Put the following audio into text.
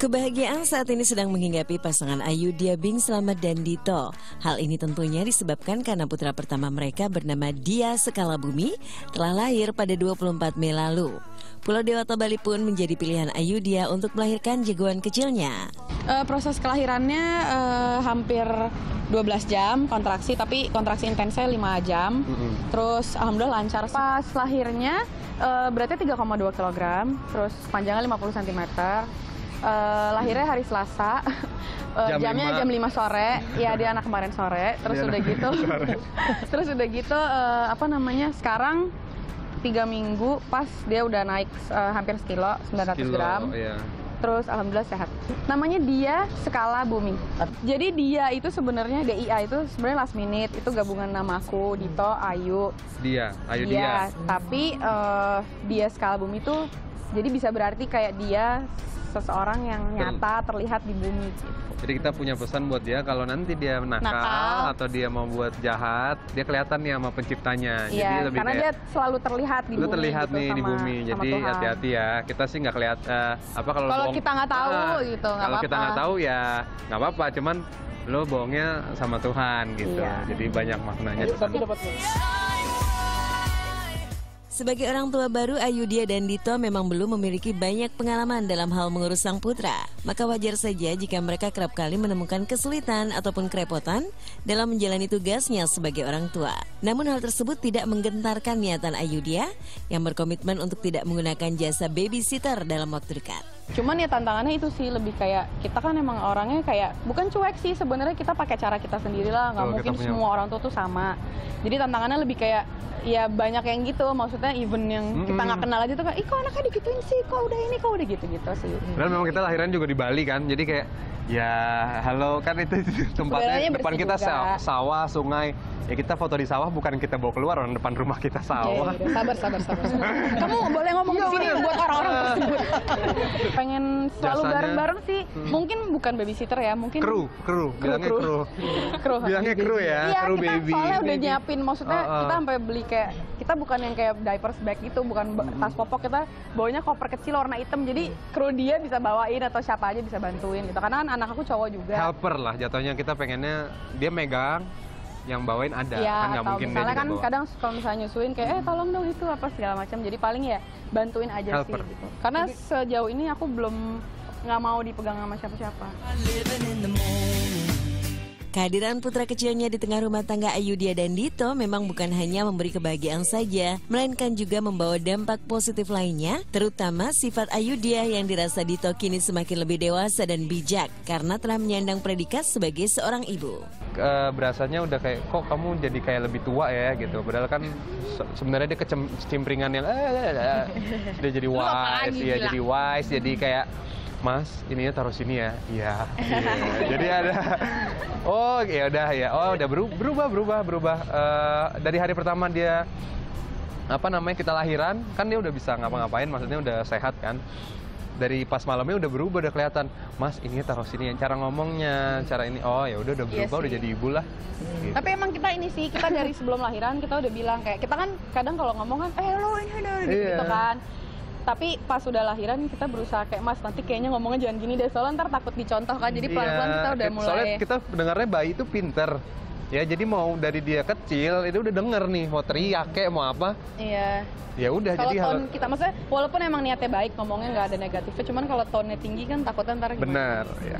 Kebahagiaan saat ini sedang menghinggapi pasangan Ayu Dia Bing Slamet dan Dito. Hal ini tentunya disebabkan karena putra pertama mereka bernama Dia Sekala Bumi telah lahir pada 24 Mei lalu. Pulau Dewata Bali pun menjadi pilihan Ayu Dia untuk melahirkan jagoan kecilnya. Uh, proses kelahirannya uh, hampir 12 jam kontraksi, tapi kontraksi intensnya 5 jam. Mm -hmm. Terus alhamdulillah lancar. Pas lahirnya uh, beratnya 3,2 kg, terus panjangnya 50 cm uh, lahirnya hari Selasa. Uh, jam jamnya 5. jam 5 sore. Ya dia anak kemarin sore. Terus dia udah gitu. terus udah gitu uh, apa namanya? Sekarang tiga minggu pas dia udah naik uh, hampir sekilo 900 sekilo, gram. Iya. Terus alhamdulillah sehat. Namanya dia skala bumi. Jadi dia itu sebenarnya DIA itu sebenarnya last minute itu gabungan namaku Dito Ayu. Dia, Ayu dia. dia. Tapi uh, dia skala bumi itu jadi bisa berarti kayak dia seseorang yang nyata terlihat di bumi gitu. Jadi kita punya pesan buat dia kalau nanti dia nakal, nakal. atau dia mau buat jahat, dia kelihatan nih sama penciptanya. Iya, jadi lebih karena kayak, dia selalu terlihat di bumi. terlihat gitu, nih sama, di bumi. Jadi hati-hati ya. Kita sih nggak kelihat uh, apa kalau Kalau kita nggak tahu ah, gitu, Kalau apa-apa. kita nggak tahu ya nggak apa-apa. Cuman lo bohongnya sama Tuhan gitu. Iya. Jadi banyak maknanya. Tapi dapat sebagai orang tua baru, Ayudia dan Dito memang belum memiliki banyak pengalaman dalam hal mengurus sang putra. Maka wajar saja jika mereka kerap kali menemukan kesulitan ataupun kerepotan dalam menjalani tugasnya sebagai orang tua. Namun hal tersebut tidak menggentarkan niatan Ayudia yang berkomitmen untuk tidak menggunakan jasa babysitter dalam waktu dekat. Cuman ya tantangannya itu sih lebih kayak kita kan emang orangnya kayak bukan cuek sih sebenarnya kita pakai cara kita sendiri lah nggak mungkin punya... semua orang tua tuh sama. Jadi tantangannya lebih kayak ya banyak yang gitu maksudnya even yang mm -hmm. kita nggak kenal aja tuh kayak ih kok anaknya digituin sih kok udah ini kok udah gitu gitu sih dan memang kita lahiran juga di Bali kan jadi kayak ya halo kan itu tempatnya depan kita juga. sawah sungai ya kita foto di sawah bukan kita bawa keluar orang depan rumah kita sawah. Ya, ya, sabar, sabar, sabar, sabar. Kamu boleh ngomong di sini buat orang-orang tersebut. Pengen selalu bareng-bareng sih. Hmm. Mungkin bukan babysitter ya, mungkin kru, kru, bilangnya kru. kru. bilangnya kru ya, iya, kru kita baby. Soalnya udah nyiapin, maksudnya uh, uh. kita sampai beli kayak kita bukan yang kayak diapers bag gitu, bukan hmm. tas popok kita bawanya koper kecil warna hitam. Jadi kru dia bisa bawain atau siapa aja bisa bantuin gitu. Karena kan anak aku cowok juga. Helper lah jatuhnya kita pengennya dia megang yang bawain ada ya, kan nggak mungkin misalnya kan bawa. kadang kalau misalnya nyusuin kayak eh tolong dong itu apa segala macam jadi paling ya bantuin aja Helper. sih gitu karena sejauh ini aku belum nggak mau dipegang sama siapa-siapa Kehadiran putra kecilnya di tengah rumah tangga Ayudia dan Dito memang bukan hanya memberi kebahagiaan saja, melainkan juga membawa dampak positif lainnya, terutama sifat Ayudia yang dirasa Dito kini semakin lebih dewasa dan bijak karena telah menyandang predikat sebagai seorang ibu. Uh, berasanya udah kayak kok kamu jadi kayak lebih tua ya gitu. Padahal kan se sebenarnya dia kecimpringan yang eh, eh, eh, dia jadi wise, ya jadi wise, jadi kayak Mas, ininya taruh sini ya. Iya. Yeah. Jadi ada Oh, ya udah ya. Oh, udah berubah berubah berubah uh, dari hari pertama dia apa namanya kita lahiran, kan dia udah bisa ngapa-ngapain, maksudnya udah sehat kan. Dari pas malamnya udah berubah, udah kelihatan, Mas ini taruh sini, cara ngomongnya, cara ini, oh ya udah udah iya berubah, iya udah jadi ibu lah. Gitu. Tapi emang kita ini sih, kita dari sebelum lahiran kita udah bilang kayak kita kan kadang kalau ngomong kan, eh lo ini, ini, gitu, iya. gitu kan tapi pas sudah lahiran kita berusaha kayak mas nanti kayaknya ngomongnya jangan gini deh soalnya ntar takut dicontoh kan jadi pelan-pelan kita udah mulai soalnya kita dengarnya bayi itu pinter. Ya jadi mau dari dia kecil itu udah denger nih mau teriak kayak mau apa. Iya. Ya udah jadi tone kita maksudnya walaupun emang niatnya baik ngomongnya nggak ada negatifnya cuman kalau tone tinggi kan takutnya ntar gimana? Benar ya